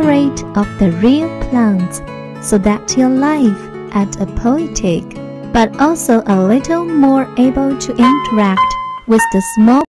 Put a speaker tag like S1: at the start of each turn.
S1: afraid of the real plants, so that your life at a poetic, but also a little more able to interact with the small